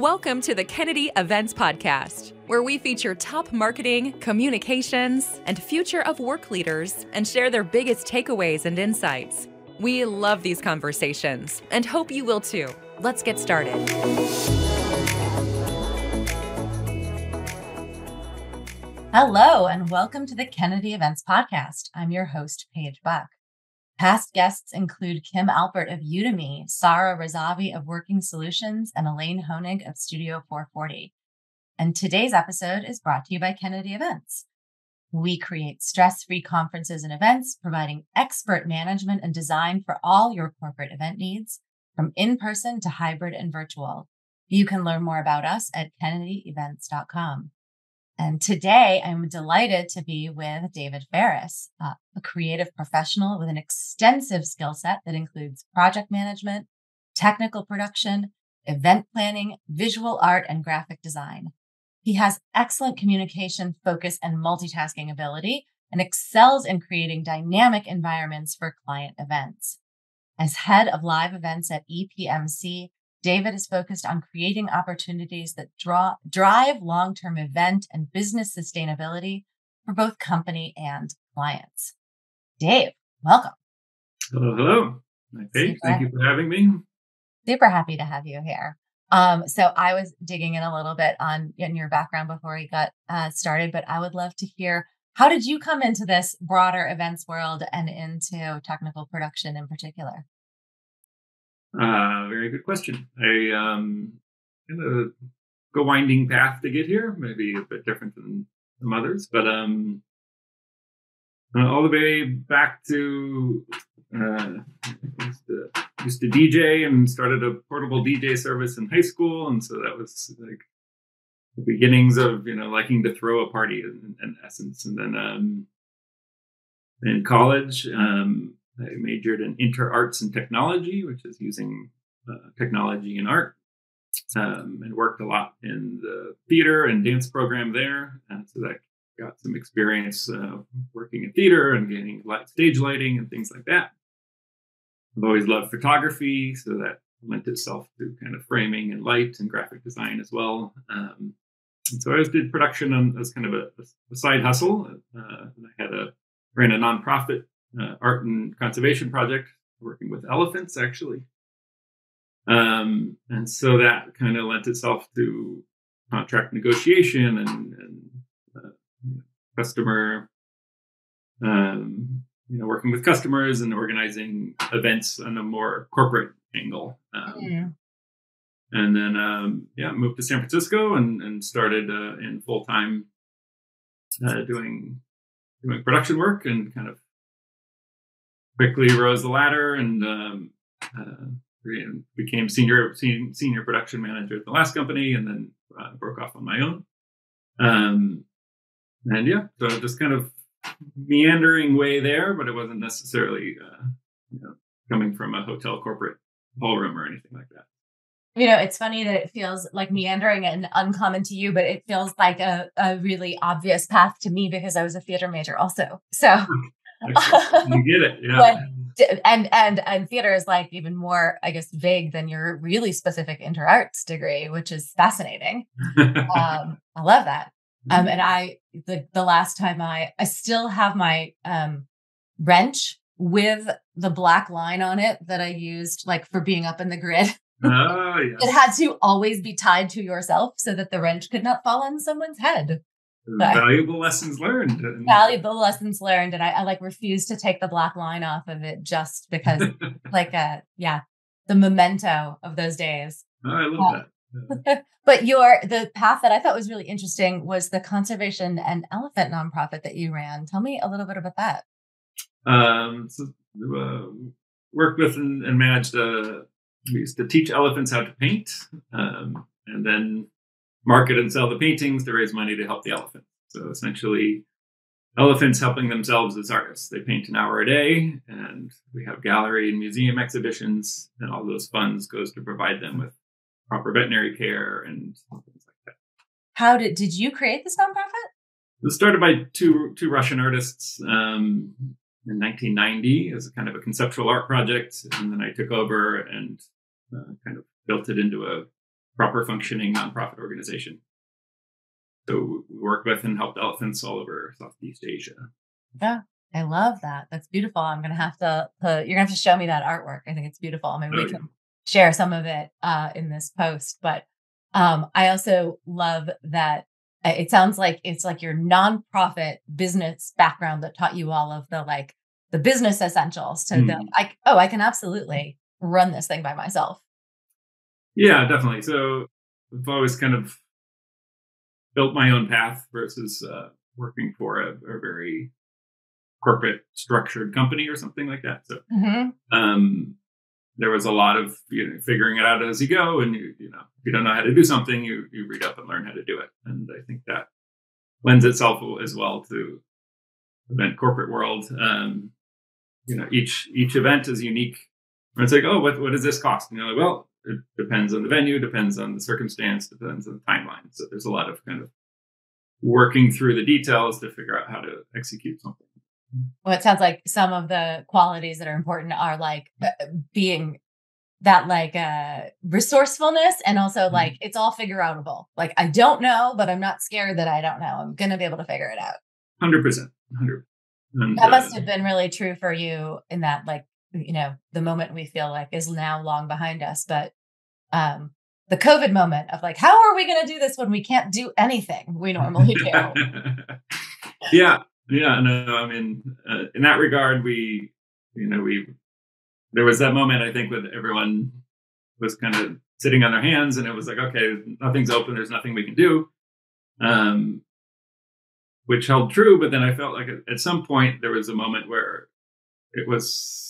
Welcome to the Kennedy Events Podcast, where we feature top marketing, communications, and future of work leaders and share their biggest takeaways and insights. We love these conversations and hope you will too. Let's get started. Hello, and welcome to the Kennedy Events Podcast. I'm your host, Paige Buck. Past guests include Kim Albert of Udemy, Sarah Razavi of Working Solutions, and Elaine Honig of Studio 440. And today's episode is brought to you by Kennedy Events. We create stress free conferences and events, providing expert management and design for all your corporate event needs, from in person to hybrid and virtual. You can learn more about us at kennedyevents.com. And today I'm delighted to be with David Ferris, uh, a creative professional with an extensive skill set that includes project management, technical production, event planning, visual art, and graphic design. He has excellent communication, focus, and multitasking ability and excels in creating dynamic environments for client events. As head of live events at EPMC, David is focused on creating opportunities that draw, drive long term event and business sustainability for both company and clients. Dave, welcome. Hello, hello. Hey, thank you for having me. Super happy to have you here. Um, so I was digging in a little bit on in your background before we got uh, started, but I would love to hear how did you come into this broader events world and into technical production in particular? Uh, very good question. I um, kind of go winding path to get here, maybe a bit different than some others, but um, uh, all the way back to uh, used, to, used to DJ and started a portable DJ service in high school, and so that was like the beginnings of you know liking to throw a party in, in essence, and then um, in college. Um, I majored in inter arts and technology, which is using uh, technology and art, um, and worked a lot in the theater and dance program there. And so that got some experience uh, working in theater and getting light, stage lighting and things like that. I've always loved photography, so that lent itself to kind of framing and light and graphic design as well. Um, and so I always did production on, as kind of a, a side hustle. Uh, I had a ran a nonprofit uh, art and conservation project working with elephants actually um, and so that kind of lent itself to contract negotiation and, and uh, customer um, you know working with customers and organizing events on a more corporate angle um, yeah. and then um, yeah moved to san francisco and, and started uh, in full-time uh, doing doing production work and kind of quickly rose the ladder and um, uh, became senior senior production manager at the last company, and then uh, broke off on my own. Um, and yeah, so just kind of meandering way there, but it wasn't necessarily uh, you know coming from a hotel corporate ballroom or anything like that. You know, it's funny that it feels like meandering and uncommon to you, but it feels like a, a really obvious path to me because I was a theater major also. So you get it. Yeah. But, and and and theater is like even more, I guess, vague than your really specific inter arts degree, which is fascinating. um, I love that. Um, mm-hmm. and I the the last time I I still have my um wrench with the black line on it that I used like for being up in the grid. Oh, yes. it had to always be tied to yourself so that the wrench could not fall on someone's head valuable lessons learned. Valuable lessons learned, and I, I, like refuse to take the black line off of it just because, like, a yeah, the memento of those days. Oh, I love uh, that. Yeah. but your the path that I thought was really interesting was the conservation and elephant nonprofit that you ran. Tell me a little bit about that. Um, so, uh, worked with and, and managed. Uh, we used to teach elephants how to paint, um, and then market and sell the paintings to raise money to help the elephant. So essentially, elephants helping themselves as artists. They paint an hour a day, and we have gallery and museum exhibitions, and all those funds goes to provide them with proper veterinary care and things like that. How did did you create this nonprofit? It was started by two two Russian artists um, in 1990 as a kind of a conceptual art project, and then I took over and uh, kind of built it into a proper functioning nonprofit organization. So we work with and help elephants all over Southeast Asia. Yeah, I love that. That's beautiful. I'm gonna have to put, you're gonna have to show me that artwork. I think it's beautiful. Maybe Oh, we yeah. can share some of it uh, in this post. But um, I also love that uh, it sounds like it's like your nonprofit business background that taught you all of the like the business essentials to the Mhm. like, oh, I can absolutely run this thing by myself. Yeah, definitely. So I've always kind of built my own path versus uh, working for a, a very corporate structured company or something like that. So Mhm. um, there was a lot of you know figuring it out as you go, and you you know if you don't know how to do something, you you read up and learn how to do it. And I think that lends itself as well to event corporate world. Um, you know, each each event is unique. And it's like, oh, what what does this cost? And you're like, well, it depends on the venue, depends on the circumstance, depends on the timeline. So there's a lot of kind of working through the details to figure out how to execute something. Well, it sounds like some of the qualities that are important are like uh, being that like uh resourcefulness and also Mm-hmm. like it's all figure outable. Like I don't know, but I'm not scared that I don't know. I'm gonna be able to figure it out. Hundred percent, hundred. That must have been really true for you in that like you know the moment we feel like is now long behind us, but um the COVID moment of like, how are we going to do this when we can't do anything we normally do? yeah, yeah. No, I mean, uh, in that regard, we, you know, we there was that moment I think with everyone was kind of sitting on their hands, and it was like, okay, nothing's open. There's nothing we can do. Um, which held true, but then I felt like at, at some point there was a moment where it was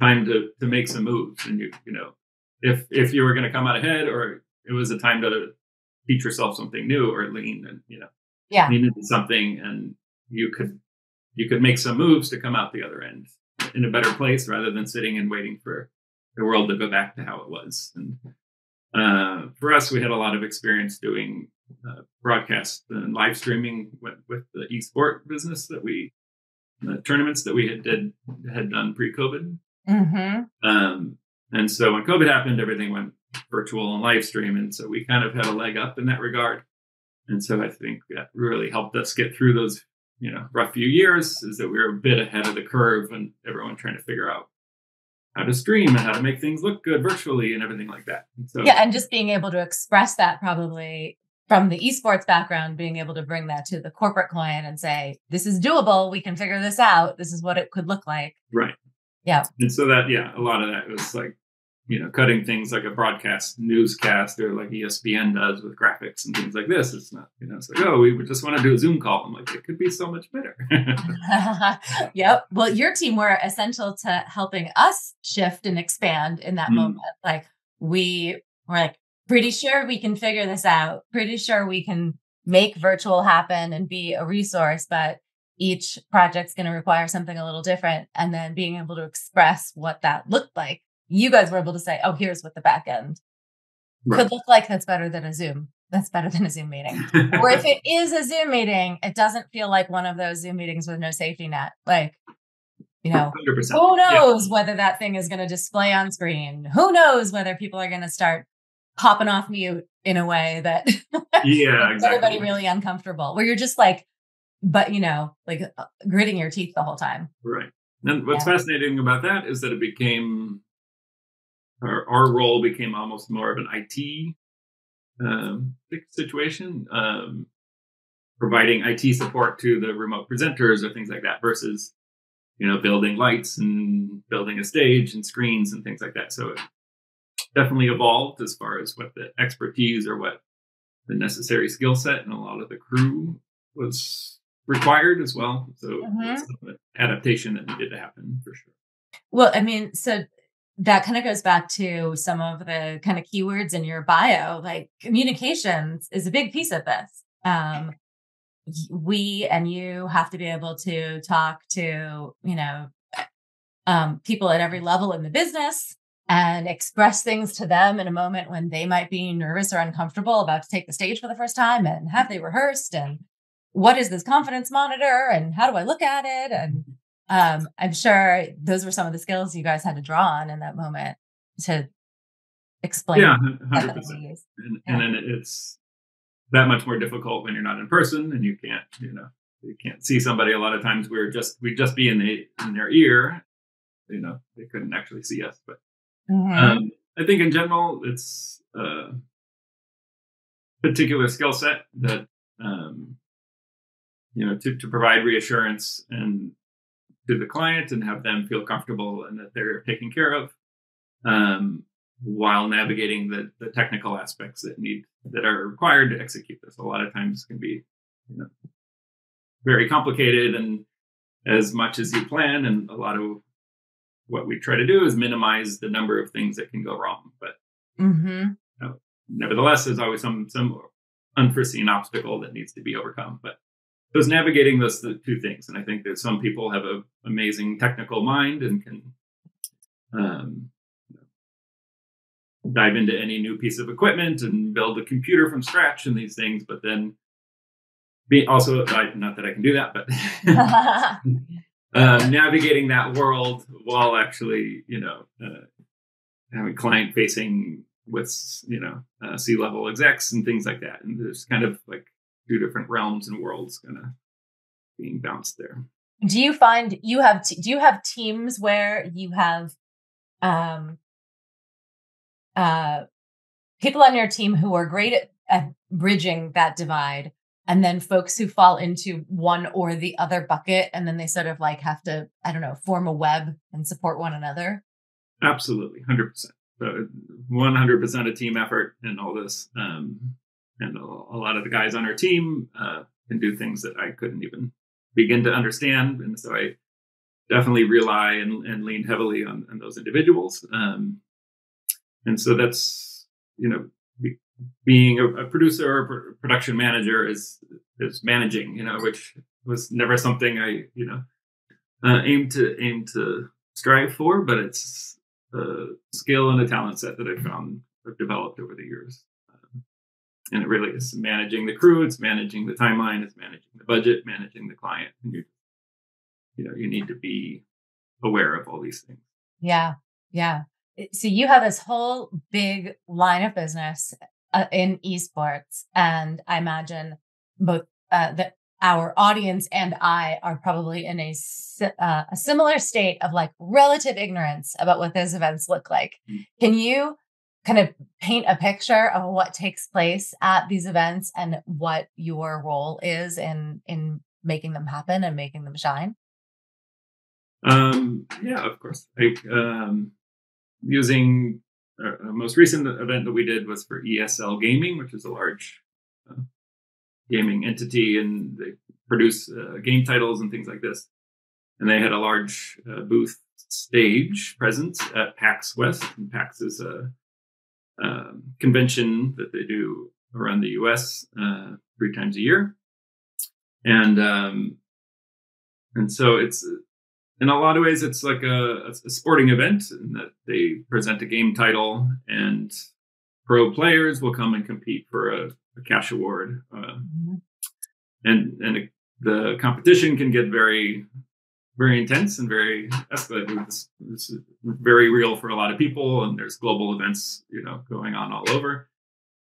time to to make some moves, and you you know, if if you were going to come out ahead, or it was a time to teach yourself something new or lean and you know Yeah. lean into something and you could you could make some moves to come out the other end in a better place rather than sitting and waiting for the world to go back to how it was and uh, for us we had a lot of experience doing uh, broadcast and live streaming with, with the esport business that we the tournaments that we had did had done pre-covid hmm um, and so when COVID happened, everything went virtual and live stream. And so we kind of had a leg up in that regard. And so I think that really helped us get through those, you know, rough few years is that we were a bit ahead of the curve and everyone trying to figure out how to stream and how to make things look good virtually and everything like that. And so Yeah, and just being able to express that probably from the esports background, being able to bring that to the corporate client and say, this is doable. We can figure this out. This is what it could look like. right. Yeah. And so that, yeah, a lot of that was like, you know, cutting things like a broadcast newscast or like ESPN does with graphics and things like this. It's not, you know, it's like, oh, we just want to do a Zoom call. I'm like, it could be so much better. yep. Well, your team were essential to helping us shift and expand in that Mm. moment. Like we were like, pretty sure we can figure this out. Pretty sure we can make virtual happen and be a resource, but each project's going to require something a little different. And then being able to express what that looked like. You guys were able to say, oh, here's what the back end could look like. That's better than a Zoom. That's better than a Zoom meeting. or if it is a Zoom meeting, it doesn't feel like one of those Zoom meetings with no safety net. Like, you know, 100%. who Yeah. knows whether that thing is going to display on screen? Who knows whether people are going to start popping off mute in a way that Yeah, makes everybody really uncomfortable, where you're just like, but you know, like uh, gritting your teeth the whole time. Right. And what's Yeah. fascinating about that is that it became our, our role became almost more of an IT um, situation, um, providing IT support to the remote presenters or things like that, versus you know building lights and building a stage and screens and things like that. So it definitely evolved as far as what the expertise or what the necessary skill set and a lot of the crew was required as well. So Mhm. it's an adaptation that needed to happen for sure. Well, I mean, so that kind of goes back to some of the kind of keywords in your bio, like communications is a big piece of this. Um, we and you have to be able to talk to, you know, um, people at every level in the business and express things to them in a moment when they might be nervous or uncomfortable about to take the stage for the first time and have they rehearsed and what is this confidence monitor and how do I look at it and um, I'm sure those were some of the skills you guys had to draw on in that moment to explain. Yeah, hundred percent. And, yeah. and then it's that much more difficult when you're not in person and you can't, you know, you can't see somebody. A lot of times we're just we'd just be in the in their ear, you know, they couldn't actually see us. But mm-hmm. um, I think in general, it's a particular skill set that um, you know to to provide reassurance and to the client and have them feel comfortable and that they're taken care of. Um, while navigating the, the technical aspects that need that are required to execute this. A lot of times can be, you know, very complicated and as much as you plan. And a lot of what we try to do is minimize the number of things that can go wrong. But mm-hmm. you know, nevertheless, there's always some some unforeseen obstacle that needs to be overcome. But it was navigating those two things, and I think that some people have an amazing technical mind and can um, dive into any new piece of equipment and build a computer from scratch and these things, but then be also not that I can do that, but uh, navigating that world while actually, you know, uh, having client facing with you know uh, C level execs and things like that, and there's kind of like two different realms and worlds kind of being bounced there. Do you find you have t- do you have teams where you have um uh, people on your team who are great at, at bridging that divide and then folks who fall into one or the other bucket and then they sort of like have to i don't know form a web and support one another absolutely 100% 100% a team effort in all this um, and a, a, lot of the guys on our team uh, can do things that i couldn't even begin to understand. And so i definitely rely and, and lean heavily on, on those individuals. Um, and so that's you know be, being a, a, producer or production manager is is managing you know which was never something i you know uh, aim to aim to strive for but it's a skill and a talent set that I've found i've developed over the years and it really is managing the crew it's managing the timeline it's managing the budget managing the client. And you you know you need to be aware of all these things. Yeah yeah. So you have this whole big line of business uh, in esports. And i imagine both uh, the, our audience and i are probably in a, uh, a similar state of like relative ignorance about what those events look like. Mm. can you kind of paint a picture of what takes place at these events and what your role is in in making them happen and making them shine um yeah of course like um using uh, a most recent event that we did was for ESL Gaming, which is a large uh, gaming entity, and they produce uh, game titles and things like this. And they had a large uh, booth stage presence at PAX West. And PAX is a um, convention that they do around the U.S. Uh, three times a year, and um, and so it's in a lot of ways, it's like a, a sporting event in that they present a game title and pro players will come and compete for a, a cash award. Uh. And and the competition can get very very intense and very escalated. It's, it's, very real for a lot of people, and there's global events, you know, going on all over.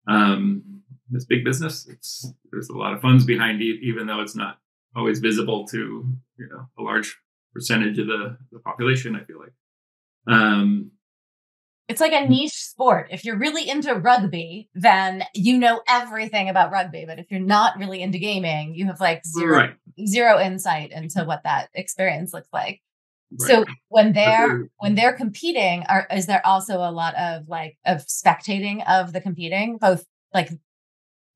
Um, it's big business. It's there's a lot of funds behind it, even though it's not always visible to you know a large percentage of the, the population. I feel like. Um, it's like a mm. niche sport. If you're really into rugby, then you know everything about rugby. But if you're not really into gaming, you have like zero right. zero insight into what that experience looks like. Right. So when they're when they're competing, are is there also a lot of like of spectating of the competing, both like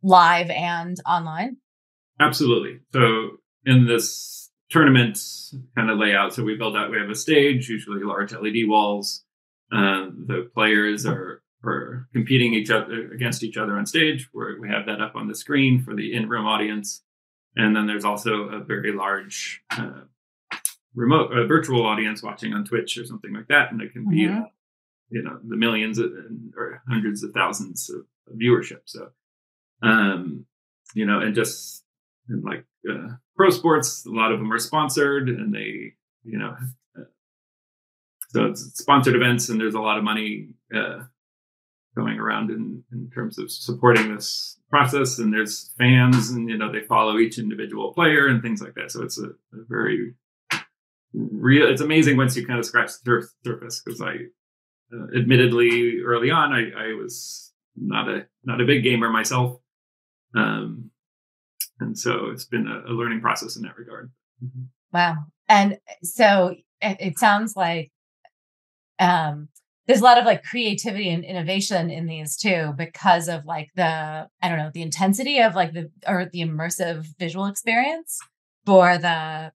live and online? Absolutely. So in this tournament kind of layout. So we build out, we have a stage, usually large LED walls. Uh, the players are, are competing each other against each other on stage where we have that up on the screen for the in-room audience. And then there's also a very large uh, remote uh, virtual audience watching on Twitch or something like that. And it can be, mm-hmm. you know, the millions of, or hundreds of thousands of, of viewership. So, um, you know, and just and like uh, pro sports, a lot of them are sponsored and they, you know, uh, so it's sponsored events and there's a lot of money uh, going around in, in terms of supporting this process. And there's fans and you know they follow each individual player and things like that. So it's a, a very real it's amazing once you kind of scratch the surface. Because i uh, admittedly early on I, I was not a not a big gamer myself. Um and so it's been a, a learning process in that regard. Mm-hmm. wow. And so it, it sounds like um there's a lot of like creativity and innovation in these too because of like the i don't know the intensity of like the or the immersive visual experience for the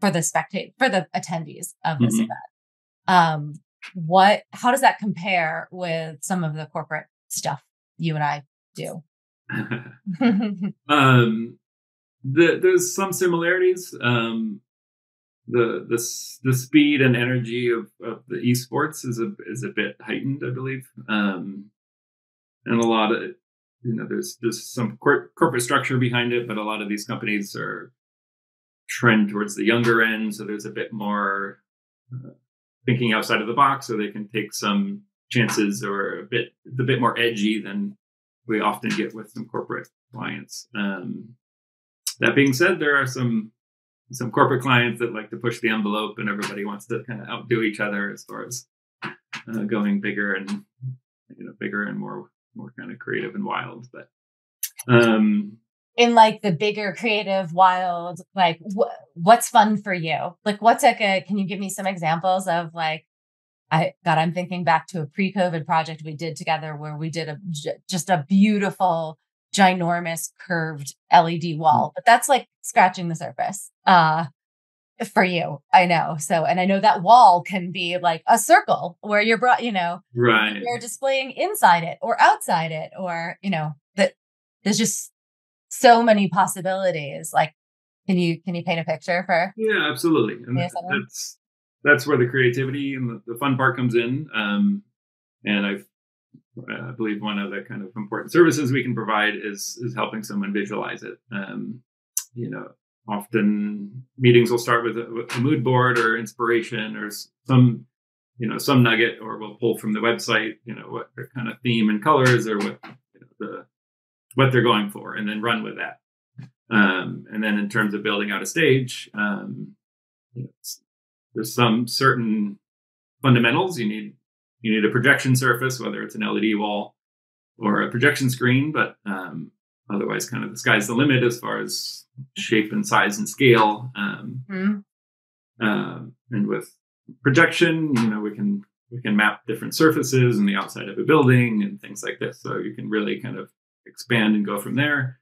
for the spectate for the attendees of this mm-hmm. event um what how does that compare with some of the corporate stuff you and i do um the, there's some similarities um the the the speed and energy of, of the esports is a is a bit heightened, I believe, um, and a lot of you know there's there's some cor- corporate structure behind it, but a lot of these companies are trend towards the younger end, so there's a bit more uh, thinking outside of the box, so they can take some chances or a bit a bit more edgy than we often get with some corporate clients. Um, that being said, there are some some corporate clients that like to push the envelope and everybody wants to kind of outdo each other as far as uh, going bigger and you know bigger and more more kind of creative and wild but um in like the bigger creative wild like wh- what's fun for you? Like what's like a can you give me some examples of like i god i'm thinking back to a pre-covid project we did together where we did a just a beautiful ginormous curved led wall but that's like scratching the surface uh for you i know so and i know that wall can be like a circle where you're brought you know right. you're displaying inside it or outside it or you know that there's just so many possibilities like can you can you paint a picture for yeah absolutely and that's that's where the creativity and the, the fun part comes in um and i've I believe one of the kind of important services we can provide is is helping someone visualize it. Um, you know, often meetings will start with a, a, mood board or inspiration or some you know some nugget, or we'll pull from the website. You know what kind of theme and colors or what you know, the what they're going for, and then run with that. Um, and then in terms of building out a stage, um, you know, there's some certain fundamentals you need you need a projection surface, whether it's an LED wall or a projection screen, but um, otherwise, kind of the sky's the limit as far as shape and size and scale. Um, mm-hmm. uh, and with projection, you know, we can we can map different surfaces and the outside of a building and things like this. So you can really kind of expand and go from there.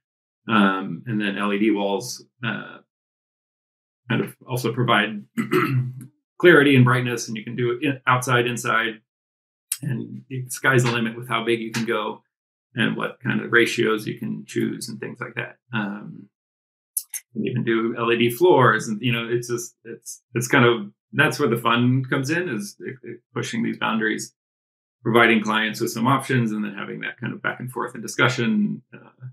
Um, and then LED walls uh, kind of also provide clarity and brightness, and you can do it outside, inside, and the sky's the limit with how big you can go and what kind of ratios you can choose and things like that. Um, and even do LED floors, and you know, it's just it's it's kind of that's where the fun comes in is pushing these boundaries, providing clients with some options, and then having that kind of back and forth and discussion. Uh,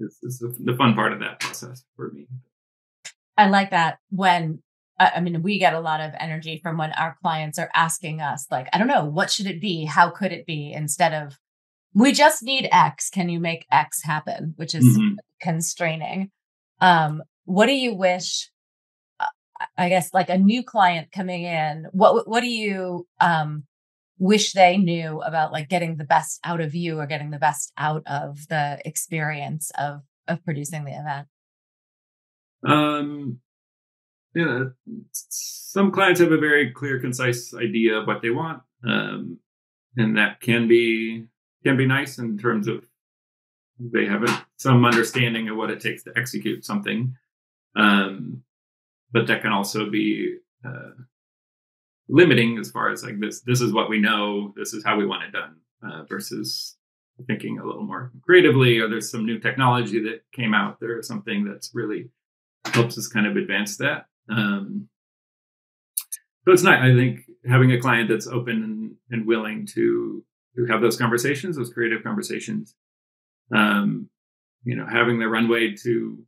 is, is the, the fun part of that process for me. I like that when I mean, we get a lot of energy from when our clients are asking us, like, I don't know, what should it be? How could it be? Instead of, we just need X. Can you make X happen? Which is mm-hmm. constraining. Um, what do you wish? Uh, I guess like a new client coming in, what what do you um, wish they knew about like getting the best out of you or getting the best out of the experience of of producing the event? Um, you know, some clients have a very clear, concise idea of what they want, um, and that can be can be nice in terms of they have a, some understanding of what it takes to execute something. Um, but that can also be uh, limiting as far as like this. This is what we know. This is how we want it done. Uh, versus thinking a little more creatively, or there's some new technology that came out. There is something that's really helps us kind of advance that. Um, so it's nice. I think having a client that's open and, and willing to to have those conversations, those creative conversations, um, you know, having the runway to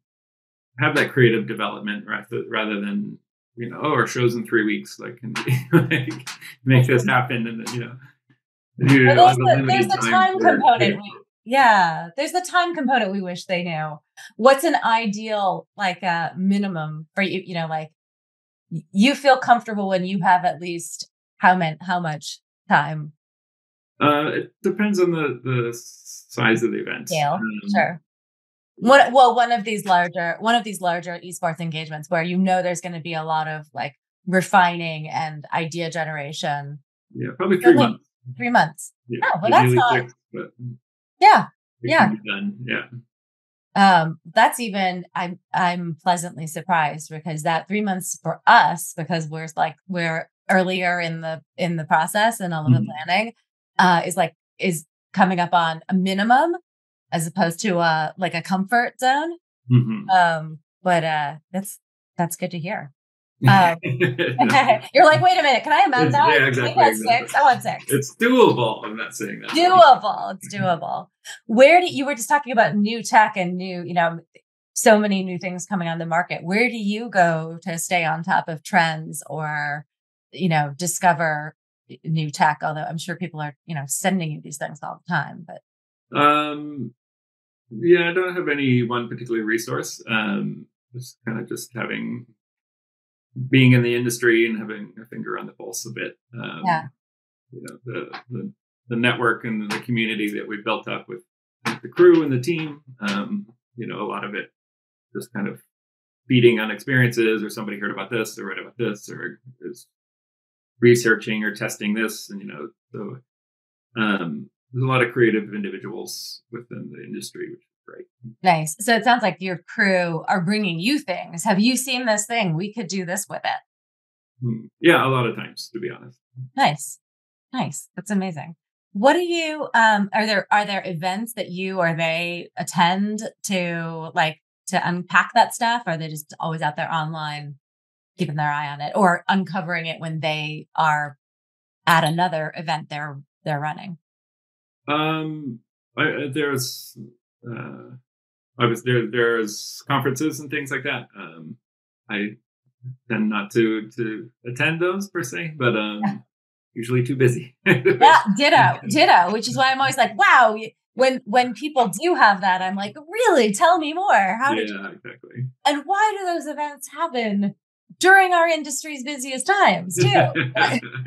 have that creative development rather, rather than you know, oh, our show's in three weeks, like, can we, like make this happen, and then, you know, Well, there's the, there's the time for- component. Yeah, there's the time component. We wish they knew. What's an ideal like uh, minimum for you? You know, like you feel comfortable when you have at least how many how much time? Uh, it depends on the the size of the event. Scale, Um, Sure. One, well, one of these larger one of these larger esports engagements where you know there's going to be a lot of like refining and idea generation. Yeah, probably three Okay. months. Three months. Yeah, Oh, well, that's not- but Yeah. it Yeah. done. Yeah. um that's even i'm i'm pleasantly surprised because that three months for us because we're like we're earlier in the in the process and all of the Mhm. planning uh is like is coming up on a minimum as opposed to uh like a comfort zone Mhm. um but uh that's that's good to hear um, you're like wait a minute can i amend that yeah, exactly, that exactly. six i want six it's doable. I'm not saying that. doable it's doable where do you were just talking about new tech and new you know so many new things coming on the market where do you go to stay on top of trends or you know discover new tech although i'm sure people are you know sending you these things all the time but Um, yeah, I don't have any one particular resource. Um, just kind of just having being in the industry and having a finger on the pulse a bit. Um, Yeah. You know, the, the the network and the community that we built up with the crew and the team. Um, you know, a lot of it just kind of feeding on experiences, or somebody heard about this, or read about this, or is researching or testing this, and you know, so um, there's a lot of creative individuals within the industry, which great. nice so it sounds like your crew are bringing you things have you seen this thing we could do this with it Hmm. Yeah, a lot of times, to be honest. Nice. Nice. That's amazing. What do you um are there are there events that you or they attend to like to unpack that stuff? Or are they just always out there online keeping their eye on it or uncovering it when they are at another event they're they're running? Um, I, I- there's, uh, I was there. There's conferences and things like that. Um, I tend not to to attend those per se, but um, usually too busy. Yeah, ditto, ditto, which is why I'm always like, wow, when when people do have that, I'm like, really? Tell me more. How did you yeah, exactly. and why do those events happen during our industry's busiest times too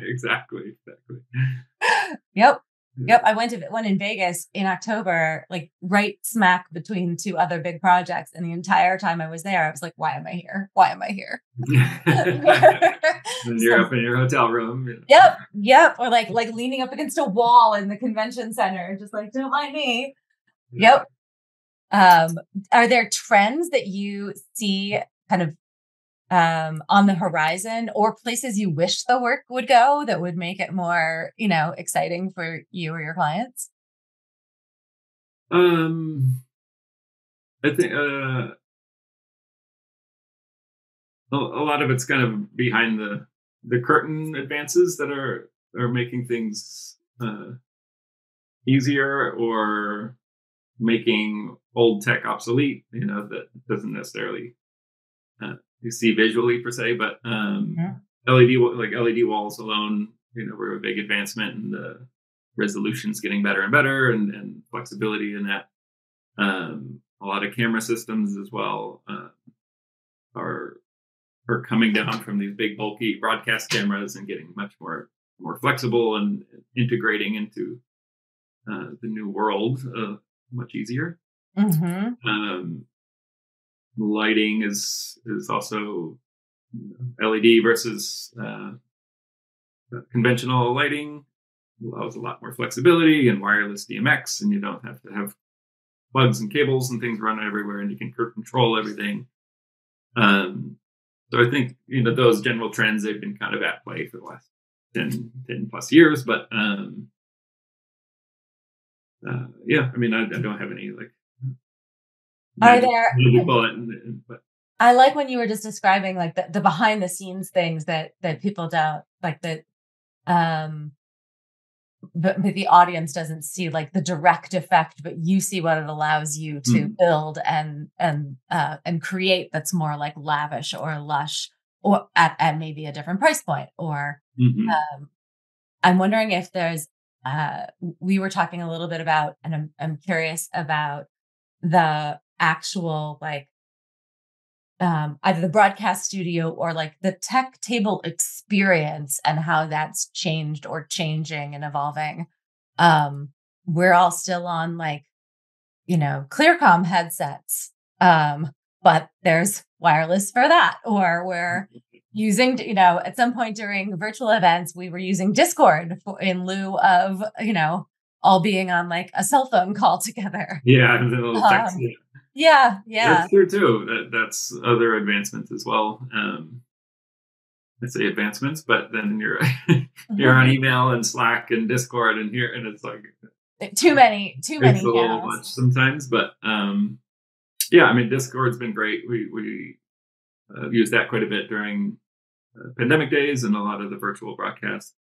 exactly, exactly. yep yep i went to one in vegas in october like right smack between two other big projects and the entire time i was there i was like why am i here? Why am i here? And you're up in your hotel room. yep yep or like like leaning up against a wall in the convention center just like don't mind me. Yep. Um, are there trends that you see kind of um, on the horizon or places you wish the work would go that would make it more, you know, exciting for you or your clients? Um, I think uh, a, lot of it's kind of behind the the curtain advances that are are making things uh, easier or making old tech obsolete. You know that doesn't necessarily uh, you see visually per se, but um, Yeah. LED like LED walls alone, you know, were a big advancement, and the resolution's getting better and better, and, and flexibility in that. Um, a lot of camera systems as well uh, are are coming down from these big bulky broadcast cameras and getting much more more flexible and integrating into uh, the new world uh, much easier. Mm-hmm. Um, lighting is is also LED versus uh, conventional lighting allows a lot more flexibility and wireless DMX, and you don't have to have plugs and cables and things run everywhere, and you can control everything. Um, so I think you know those general trends they've been kind of at play for the last 10, 10 plus years, but um, uh, yeah, I mean I, I don't have any like Are there- silver bullet, and- and- but I like when you were just describing like the, the behind the scenes things that that people don't like that um but, but the audience doesn't see like the direct effect but you see what it allows you to Mhm. build and and uh and create that's more like lavish or lush or at, at maybe a different price point or mhm. um i'm wondering if there's uh, we were talking a little bit about, and I'm, I'm curious about the actual like um, either the broadcast studio or like the tech table experience and how that's changed or changing and evolving. Um, we're all still on like, you know, Clearcom headsets, um, but there's wireless for that, or we're using, you know, at some point during virtual events, we were using Discord for, in lieu of, you know, all being on like a cell phone call together. Yeah, the little text, Um, yeah. Yeah. That's true too. That, that's other advancements as well. Um, I say advancements, but then you're you're on email and Slack and Discord and here, and it's like too many, too many it's a little much sometimes. But um, yeah, I mean, Discord's been great. We we uh, use that quite a bit during uh, pandemic days and a lot of the virtual broadcasts.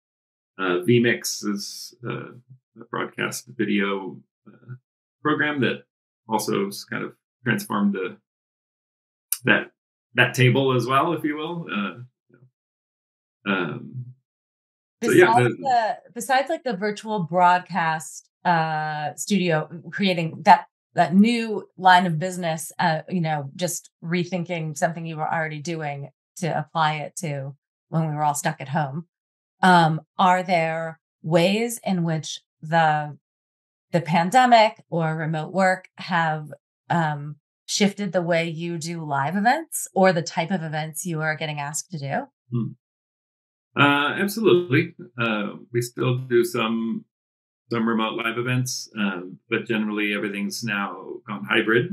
Uh, vMix is uh, a broadcast video uh, program that also kind of transformed the that that table as well, if you will. Uh, um, so yeah, the- the besides like the virtual broadcast uh studio creating that that new line of business uh you know just rethinking something you were already doing to apply it to when we were all stuck at home um are there ways in which the the pandemic or remote work have um shifted the way you do live events or the type of events you are getting asked to do Uh, absolutely. Uh, we still do some some remote live events, um, but generally everything's now gone hybrid.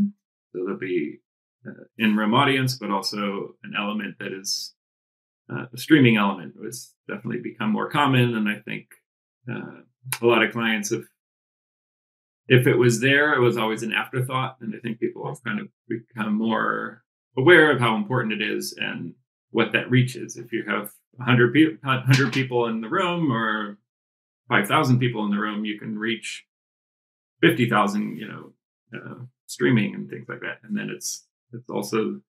So there'll be uh, in-room audience, but also an element that is uh, a streaming element. It's definitely become more common, and I think uh, a lot of clients have. If it was there, it was always an afterthought, and I think people have kind of become more aware of how important it is and what that reach is. If you have 100, pe- 100 people in the room or 5,000 people in the room, you can reach 50,000, you know, uh, streaming and things like that. And then it's, it's also,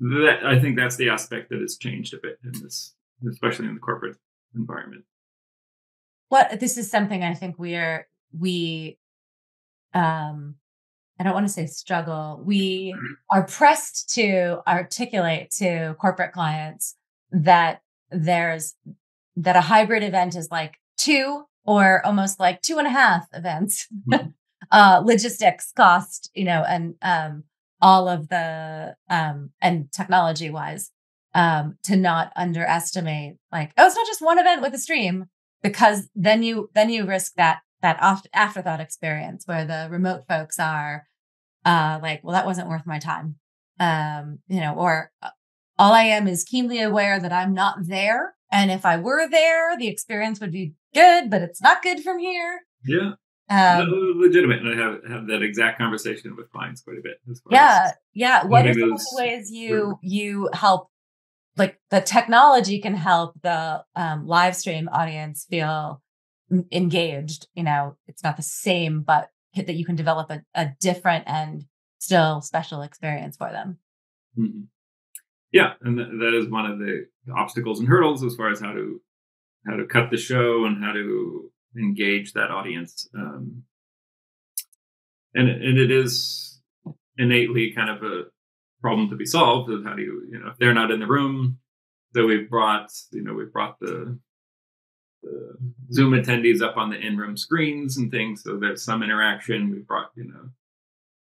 that, I think that's the aspect that has changed a bit in this, especially in the corporate environment. what this is something I think we are we um I don't want to say struggle. We are pressed to articulate to corporate clients that there's that a hybrid event is like two or almost like two and a half events. Mhm. uh logistics cost, you know, and um all of the um and technology wise um to not underestimate like oh it's not just one event with a stream because then you then you risk that that oft, afterthought experience where the remote folks are uh like well that wasn't worth my time um you know or uh, all i am is keenly aware that i'm not there and if i were there the experience would be good but it's not good from here Yeah, um legitimate. And I have, have that exact conversation with clients quite a bit. as yeah yeah what are some of the ways you you help like the technology can help the um, live stream audience feel engaged you know it's not the same but that you can develop a, a different and still special experience for them Mhm. Yeah, and th- that is one of the obstacles and hurdles as far as how to how to cut the show and how to engage that audience. Um, and and it is innately kind of a problem to be solved. Of how do you you know if they're not in the room, so we've brought you know we've brought the the Zoom attendees up on the in-room screens and things, so there's some interaction. We brought you know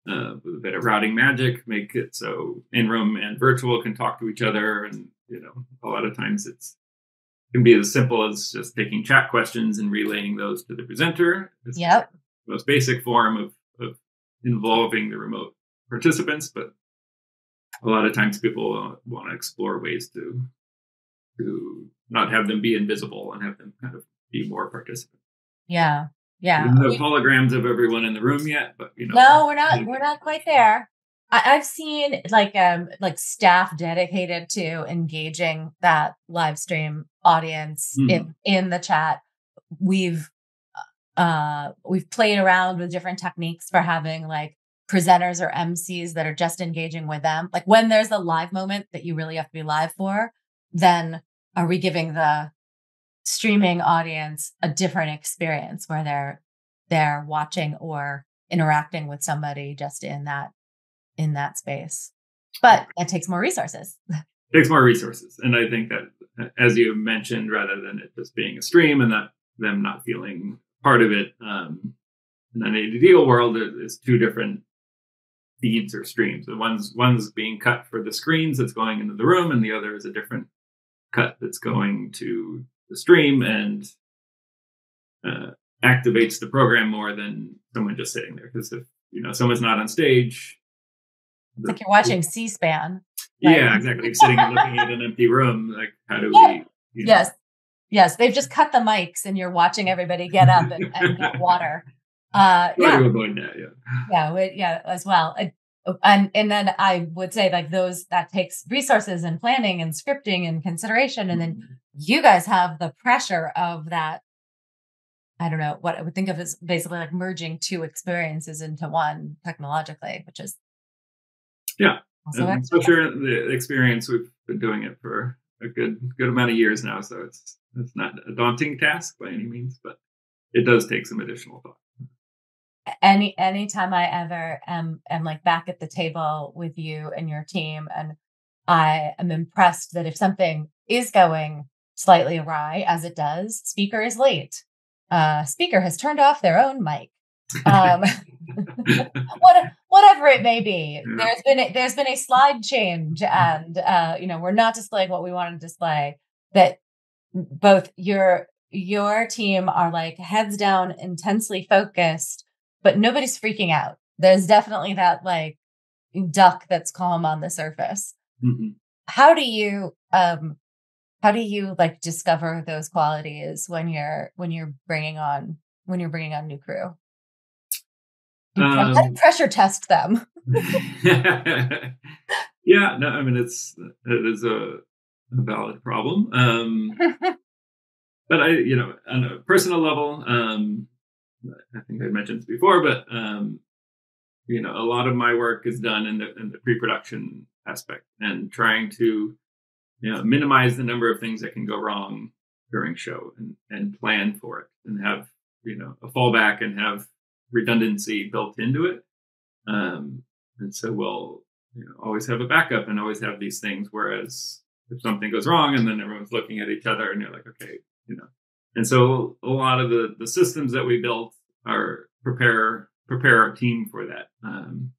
uh, with a bit of routing magic, make it so in room and virtual can talk to each other. And, you know, a lot of times it's can be as simple as just taking chat questions and relaying those to the presenter. It's Yep. the most basic form of, of involving the remote participants, but a lot of times people want to explore ways to to not have them be invisible and have them kind of be more participants. yeah. Yeah. Don't have holograms of everyone in the room yet, but you know, no we're not we're not quite there. I, i've seen like um like staff dedicated to engaging that live stream audience in in the chat. We've uh we've played around with different techniques for having like presenters or MCs that are just engaging with them. Like when there's a live moment that you really have to be live for, then are we giving the streaming audience a different experience where they're they're watching or interacting with somebody just in that in that space? But that takes more resources. Takes more resources and i think that as you mentioned rather than it just being a stream and that them not feeling part of it um in an ideal world there's two different feeds or streams. The one's one's being cut for the screens that's going into the room and the other is a different cut that's going to the stream and uh, activates the program more than someone just sitting there. Because if you know someone's not on stage, it's like you're watching C-SPAN. Right? Yeah, exactly. Sitting and looking at an empty room. Like, how do yeah. we? You know, yes, yes. They've just cut the mics, and you're watching everybody get up and, and get water. Uh, yeah. That, yeah, yeah, yeah, as well. And and then I would say like those that takes resources and planning and scripting and consideration, and then mm-hmm. you guys have the pressure of that I don't know what I would think of as basically like merging two experiences into one technologically, which is yeah. So sure the experience we've been doing it for a good good amount of years now, so it's it's not a daunting task by any means, but it does take some additional thought. Any anytime I ever am am like back at the table with you and your team, and I am impressed that if something is going slightly awry, as it does, speaker is late uh, speaker has turned off their own mic. Um, what, whatever it may be, there's been a, there's been a slide change, and uh, you know we're not displaying what we want to display. That both your your team are like heads down, intensely focused, but nobody's freaking out. There's definitely that like duck that's calm on the surface. Mm-hmm. How do you um how do you like discover those qualities when you're when you're bringing on when you're bringing on new crew um, how do you pressure test them yeah no i mean it's it is a, a valid problem um but i you know on a personal level um i think i mentioned this before but um you know a lot of my work is done in the in the pre-production aspect and trying to you know, minimize the number of things that can go wrong during show and, and plan for it and have, you know, a fallback and have redundancy built into it. Um, and so we'll you know, always have a backup and always have these things. Whereas if something goes wrong and then everyone's looking at each other and you're like, okay, you know. And so a lot of the, the systems that we built are prepare prepare our team for that. Um,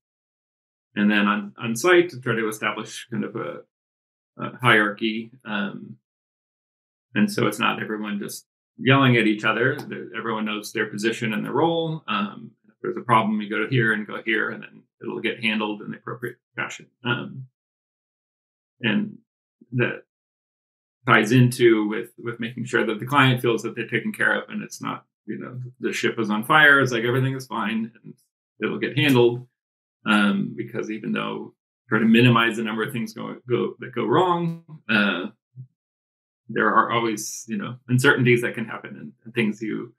and then on, on site to try to establish kind of a, uh, hierarchy. Um, and so it's not everyone just yelling at each other. Everyone knows their position and their role. Um, if there's a problem, you go to here and go here, and then it'll get handled in the appropriate fashion. Um, and that ties into with with making sure that the client feels that they're taken care of, and it's not you know the ship is on fire. It's like everything is fine, and it'll get handled. Um, because even though try to minimize the number of things go, go that go wrong. Uh, there are always, you know, uncertainties that can happen and, and things you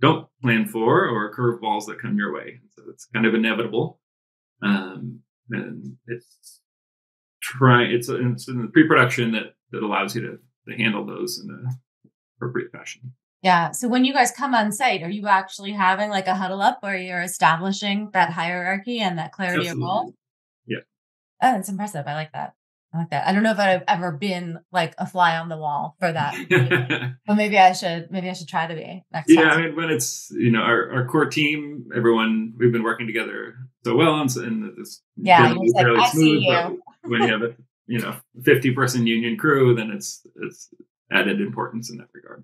don't plan for or curveballs that come your way. So it's kind of inevitable. Um, and it's try it's, it's in the pre-production that that allows you to, to handle those in an appropriate fashion. Yeah. So when you guys come on site, are you actually having like a huddle up where you're establishing that hierarchy and that clarity Absolutely. of role? Yeah. Oh, it's impressive. I like that. I like that. I don't know if I've ever been like a fly on the wall for that, but maybe I should. Maybe I should try to be next time. yeah, time. I mean, when it's you know our, our core team, everyone we've been working together so well, and, and it's yeah, like, fairly smooth. But when you have a you know fifty person union crew, then it's it's added importance in that regard.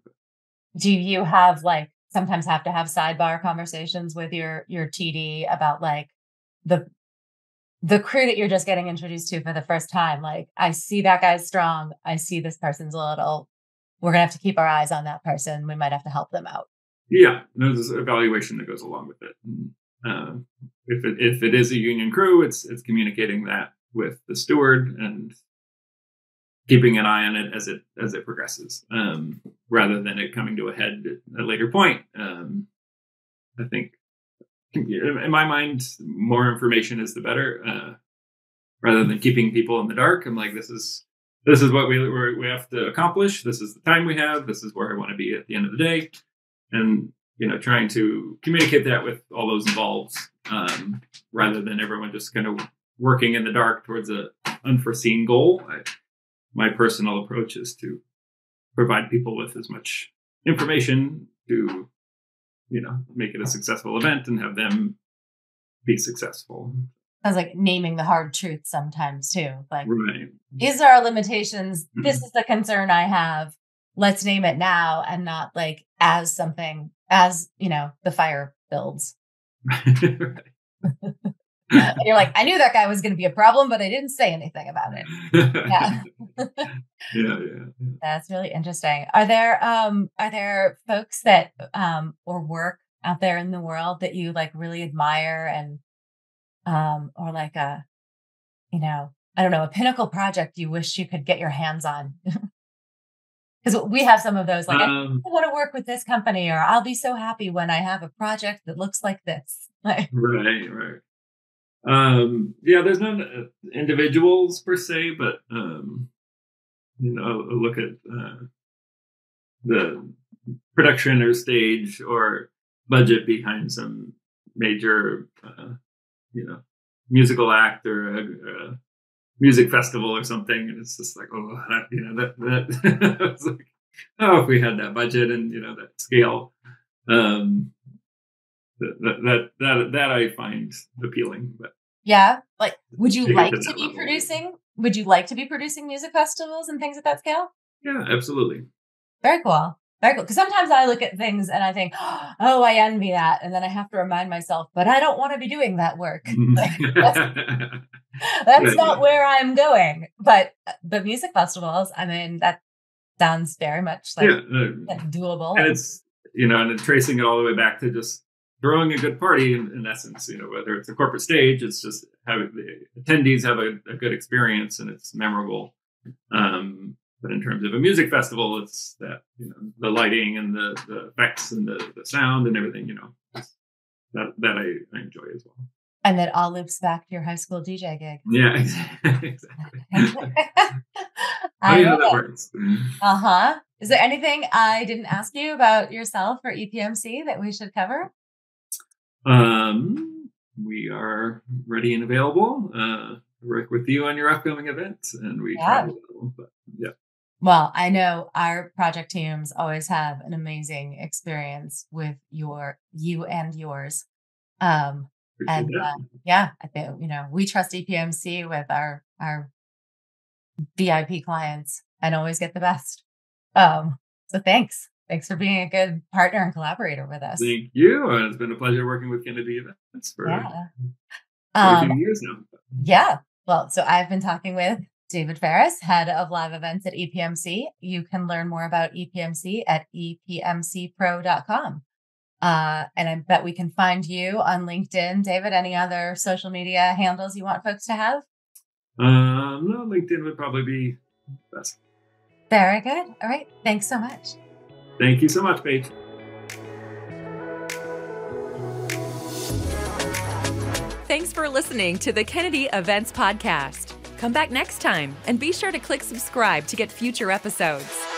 Do you have like sometimes have to have sidebar conversations with your your TD about like the the crew that you're just getting introduced to for the first time, like I see that guy's strong. I see this person's a little. We're gonna have to keep our eyes on that person. We might have to help them out. Yeah, there's evaluation that goes along with it. And, uh, if it if it is a union crew, it's it's communicating that with the steward and keeping an eye on it as it as it progresses, um, rather than it coming to a head at a later point. Um, I think in my mind, more information is the better. Uh, rather than keeping people in the dark, I'm like, this is this is what we we have to accomplish. This is the time we have. This is where I want to be at the end of the day, and you know, trying to communicate that with all those involved, um, rather than everyone just kind of working in the dark towards an unforeseen goal. I, my personal approach is to provide people with as much information to, you know, make it a successful event and have them be successful. Sounds like naming the hard truth sometimes too. Like, Right. these are our limitations. This Mhm. is the concern I have. Let's name it now and not like as something, as, you know, the fire builds. Right. And you're like, I knew that guy was going to be a problem, but I didn't say anything about it. Yeah. yeah, yeah. That's really interesting. Are there um are there folks that um or work out there in the world that you like really admire and um or like a you know, I don't know, a pinnacle project you wish you could get your hands on? Cuz we have some of those like I Um, want to work with this company or I'll be so happy when I have a project that looks like this. Right, right. Um, yeah, there's not uh, individuals per se, but um, you know, look at uh, the production or stage or budget behind some major, uh, you know, musical act or a, a music festival or something, and it's just like, oh, you know, that that like, oh, if we had that budget and you know that scale. Um, that, that that that I find appealing, but yeah, like would you like to to be level. producing? Would you like to be producing music festivals and things at that scale? yeah, absolutely. Very cool. Very cool. Because sometimes I look at things and I think, oh, I envy that. And then I have to remind myself, but I don't want to be doing that work. Like, that's that's Yeah, not yeah. where I'm going. But but music festivals, I mean, that sounds very much like, uh, doable. and it's you know, and tracing it all the way back to just throwing a good party in, in essence. You know, whether it's a corporate stage, it's just having the attendees have a, a good experience and it's memorable. Um, but in terms of a music festival, it's that you know the lighting and the, the effects and the, the sound and everything. You know, that that I, I enjoy as well. and that all loops back to your high school DJ gig. Yeah, exactly. How I know that works? Uh huh. Is there anything I didn't ask you about yourself or EPMC that we should cover? Um, we are ready and available uh, to work with you on your upcoming events, and we try Yeah. available, but yeah, Well, I know our project teams always have an amazing experience with your you and yours. Um, and uh, yeah, I think you know we trust EPMC with our our VIP clients and always get the best. Um, so thanks, thanks for being a good partner and collaborator with us. Thank you. It's been a pleasure working with Kennedy Events for Yeah. a Um, few years now. Yeah. Well, so I've been talking with David Ferris, head of live events at EPMC. You can learn more about EPMC at epmcpro.com. Uh, and I bet we can find you on LinkedIn. David, any other social media handles you want folks to have? Um, no, LinkedIn would probably be best. Very good. All right. Thanks so much. Thank you so much, Paige. Thanks for listening to the Kennedy Events Podcast. Come back next time and be sure to click subscribe to get future episodes.